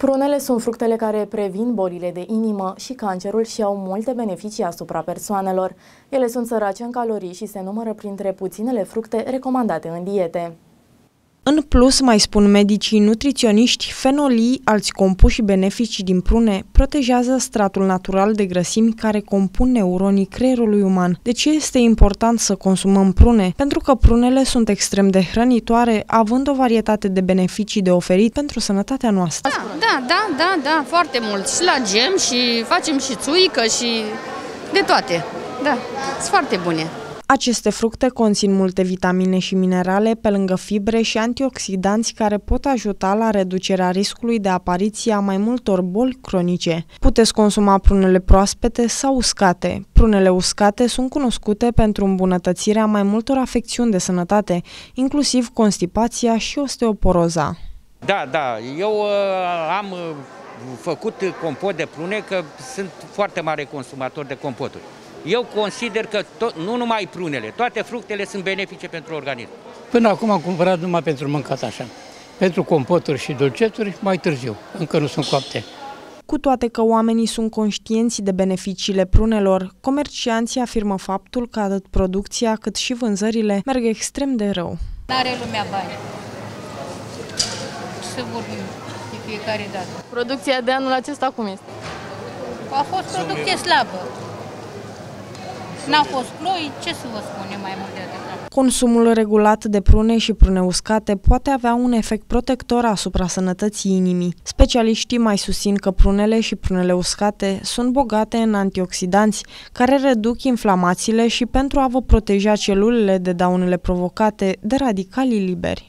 Prunele sunt fructele care previn bolile de inimă și cancerul și au multe beneficii asupra persoanelor. Ele sunt sărace în calorii și se numără printre puținele fructe recomandate în diete. În plus, mai spun medicii nutriționiști, fenolii, alți compuși benefici din prune, protejează stratul natural de grăsimi care compun neuronii creierului uman. De ce este important să consumăm prune? Pentru că prunele sunt extrem de hrănitoare, având o varietate de beneficii de oferit pentru sănătatea noastră. Da, da, da, da, da foarte mult. Și la gem și facem și țuică și de toate. Da, sunt foarte bune. Aceste fructe conțin multe vitamine și minerale, pe lângă fibre și antioxidanți care pot ajuta la reducerea riscului de apariție a mai multor boli cronice. Puteți consuma prunele proaspete sau uscate. Prunele uscate sunt cunoscute pentru îmbunătățirea mai multor afecțiuni de sănătate, inclusiv constipația și osteoporoza. Da, da, eu uh, am uh, făcut compot de prune, că sunt foarte mare consumator de compoturi. Eu consider că tot, nu numai prunele, toate fructele sunt benefice pentru organism. Până acum am cumpărat numai pentru mâncat așa. Pentru compoturi și dulcețuri mai târziu, încă nu sunt coapte. Cu toate că oamenii sunt conștienți de beneficiile prunelor, comercianții afirmă faptul că atât producția cât și vânzările merg extrem de rău. N-are lumea bani. Să vorbim de fiecare dată. Producția de anul acesta cum este? A fost producție slabă. N-a fost ploi, ce să vă spune mai mult de atât? Consumul regulat de prune și prune uscate poate avea un efect protector asupra sănătății inimii. Specialiștii mai susțin că prunele și prunele uscate sunt bogate în antioxidanți, care reduc inflamațiile și pentru a vă proteja celulele de daunele provocate de radicalii liberi.